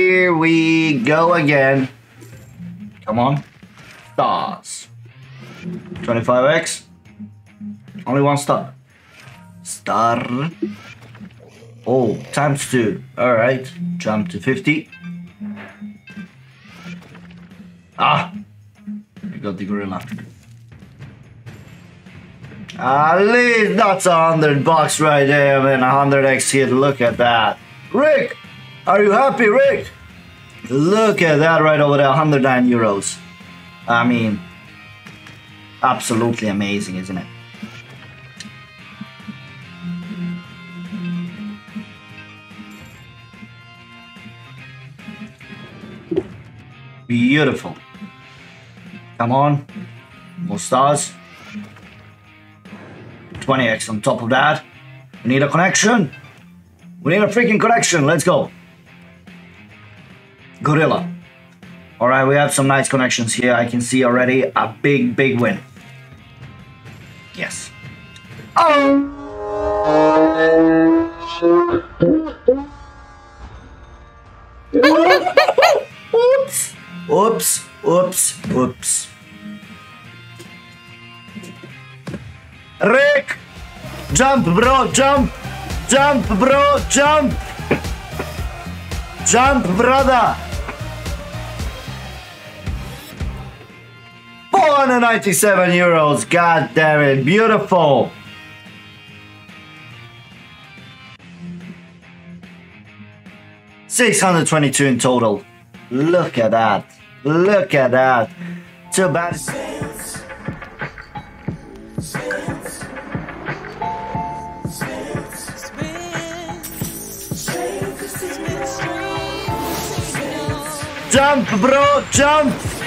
Here we go again. Come on. Stars. 25x. Only one star. Star. Oh, times two. Alright. Jump to 50. Ah! Got the gorilla. At least that's a hundred bucks right there, man. A hundred X hit. Look at that. Rick! Are you happy, Rick? Look at that right over there. 109 euros. I mean, absolutely amazing, isn't it? Beautiful. Come on. More stars. 20x on top of that. We need a connection. We need a freaking connection. Let's go. Gorilla. Alright, we have some nice connections here. I can see already a big, big win. Yes. Oh! Oops. Oops. Oops. Oops. Rick! Jump, bro, jump! Jump, bro, jump! Jump, brother! 497 euros, god damn it, beautiful! Six hundred twenty-two in total. Look at that! Look at that! Too bad. Jump, bro, jump!